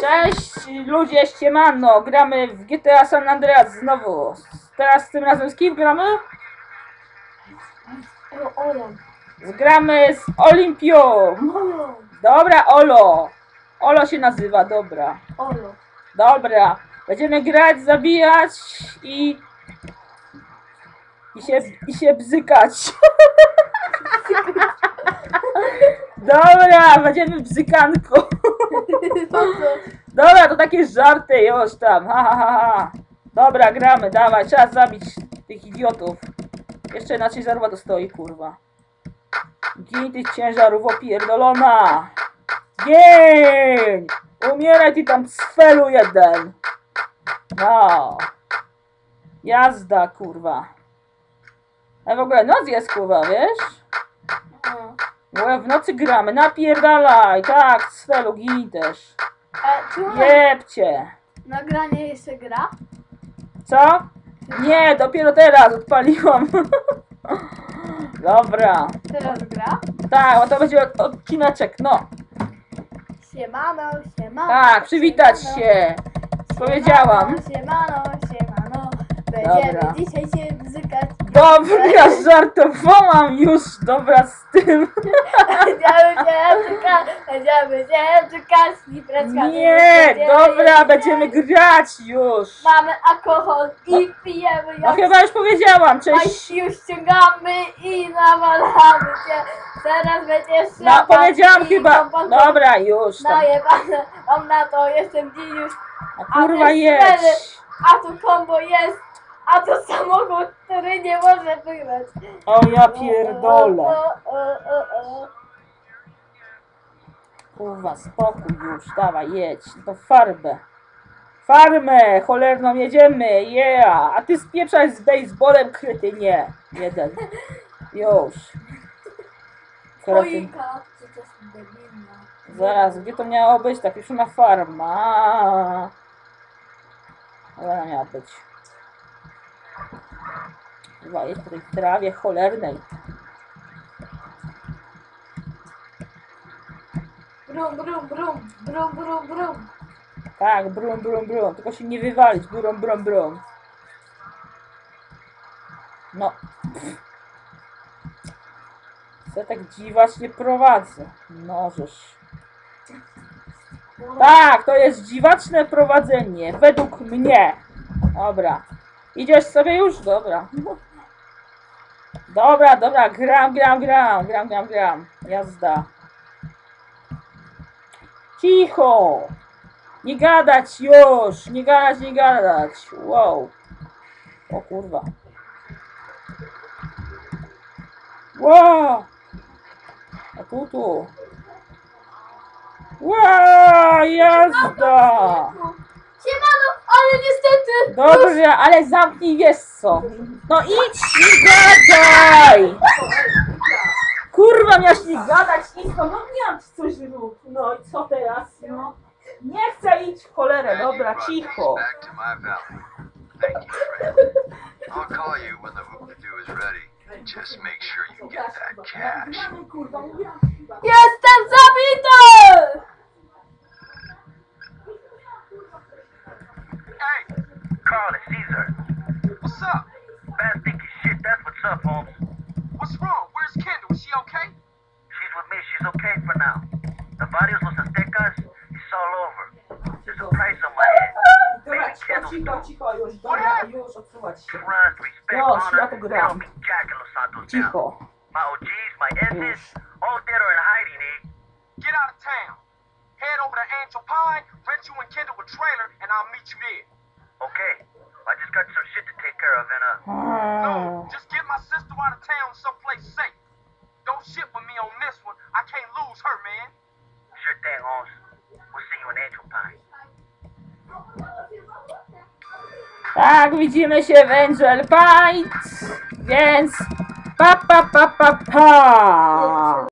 Cześć ludzie, ściemano, gramy w GTA San Andreas znowu. Teraz tym razem z kim gramy? O, Olą. Gramy z Olimpią. Dobra, Olo. Olo się nazywa, dobra. Olo. Dobra. Będziemy grać, zabijać i... I się, i się bzykać. Dobra, będziemy bzykanką. Po co? Dobra, to takie żarty już tam. Ha, ha, ha, ha. Dobra, gramy, dawaj, trzeba zabić tych idiotów. Jeszcze jedna ciężarówka to stoi, kurwa. Gin tych ciężarów opierdolona. Gień! Umieraj ty tam cfelu jeden. No. Jazda, kurwa. A w ogóle noc jest, kurwa, wiesz? No. Bo w nocy gramy, napierdalaj, tak, cfelu, gin też. Czy ona Jebcie! nagranie jeszcze gra? Co? Nie, dopiero teraz odpaliłam. Dobra. Teraz gra? Tak, bo to będzie od- odcineczek, no. Siemano, siemano. Tak, przywitać siemano, się. Powiedziałam. Siemano, siemano. Będziemy Dobra. dzisiaj się. Dobra, żartowałam już, dobra z tym. Będziemy bzykać, będziemy się bzykać i preczkać. Nie, dobra, będziemy grać już. Mamy alkohol i pijemy No jak chyba już powiedziałam, cześć. już ściągamy i nawalamy się. Teraz będzie No szlapa powiedziałam i chyba, dobra już tam. Najebane, mam na to, jestem geniusz. A kurwa cztery. A tu kombo jest, a to samochód, który nie może wygrać. O ja pierdolę. O, o, o, o. Kurwa, spokój już, dawaj, jedź, to farbę. Farmę, cholerną jedziemy, yeah! A ty spieprzaj z baseballem, kryty, nie. Jeden. Już. Twoika, co to jest debilna. Zaraz, gdzie to miało być? Tak, już na farma. Ale ona miała być. Jest po tej trawie cholernej. Brum, brum, brum, brum, brum, brum. Tak, brum, brum, brum. Tylko się nie wywalić. Brum, brum, brum. No. Co tak dziwać nie prowadzę. Możesz. Tak, to jest dziwaczne prowadzenie. Według mnie. Dobra. Idziesz sobie już? Dobra. Dobra, dobra. Gram, gram, gram. Gram, gram, gram. Jazda. Cicho. Nie gadać już! Nie gadać, nie gadać! Wow! O kurwa. Wow! A tu, tu. Wow! Jazda! Siemano, ale niestety. Dobrze, ale zamknij wiesz co. No idź, nie gadaj! Kurwa, miałeś nie gadać, Isko, no miałam ci coś rób. No i co teraz, no? Nie chcę iść w cholerę, dobra, cicho. Jestem zabity! Hey, Carl, it's Caesar. What's up? Bad thinking shit, that's what's up, Holmes. What's wrong? Where's Kendall? Is she okay? She's with me, she's okay for now. The Varios Los Aztecas, it's all over. There's a price on my head. Już, dobra, już, odsuwać się. Trust, respect, Yo, honor, ja to they gram. don't mean jack in Los Santos now. My OGs, my ensigns, all dead or in hiding, eh? Get out of town. Head over to Angel Pine, rent you and Kendall a trailer, and I'll meet you there. Okay, I just got some shit to take care of, and uh, No, Ah. just get my sister out of town someplace safe. Don't shit with me on this one. I can't lose her, man. sure thing, Holmes. We'll see you in Angel Pine. Tak, widzimy się w Angel Bites, więc pa pa pa pa pa.